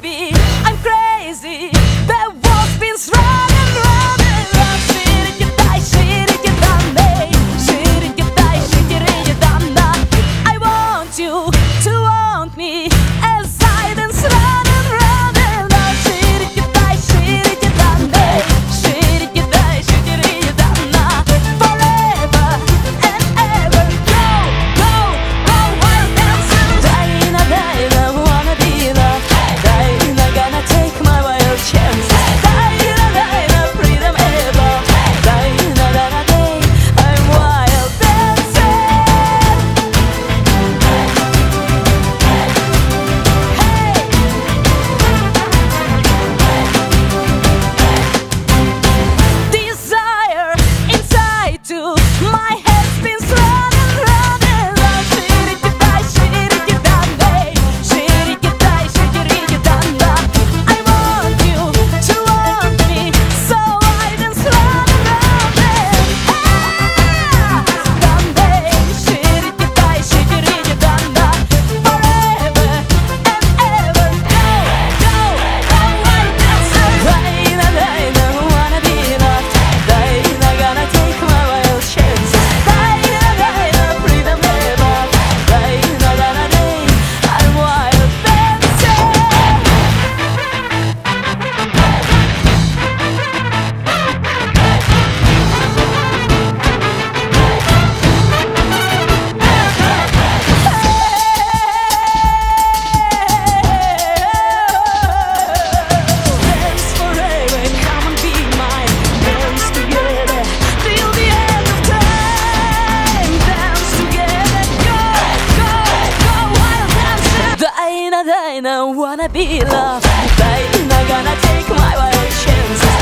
Be. I don't wanna be loved Baby, not gonna take my wild chances